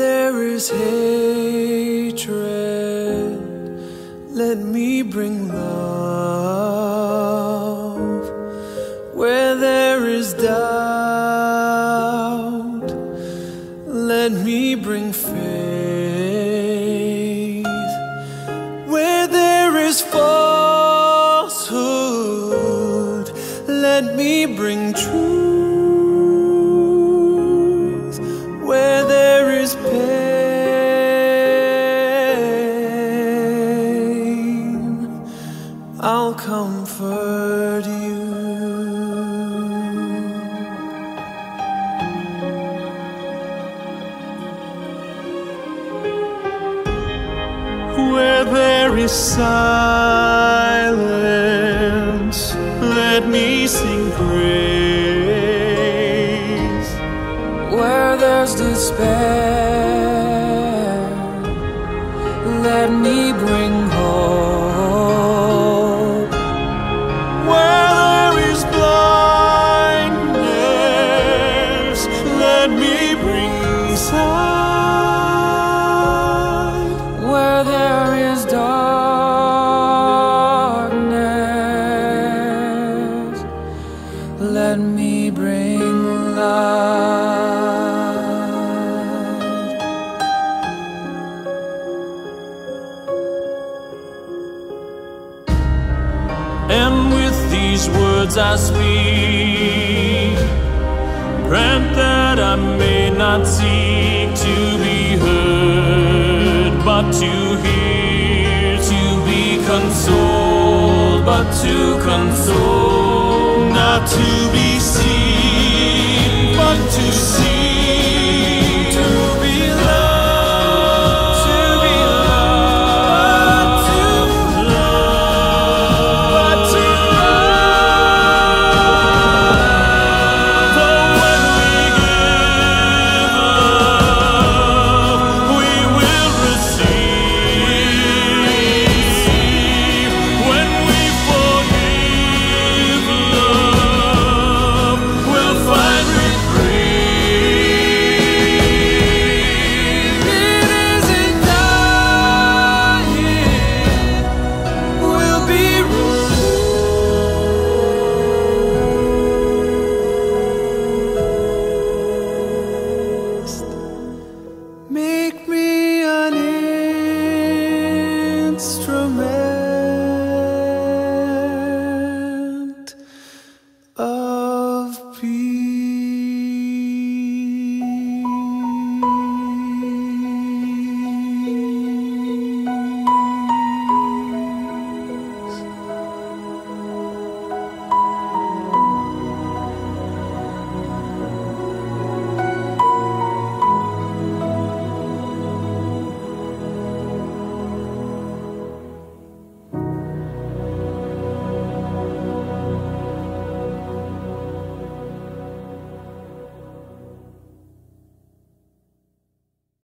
is hatred, let me bring love. Where there is doubt, let me bring faith. I'll comfort you. Where there is silence, let me sing praise. Where there's despair, let me bring let me bring sight. Where there is darkness, let me bring light. And with these words I speak, grant that I may not seek to be heard, but to hear, to be consoled, but to console, not to be seen.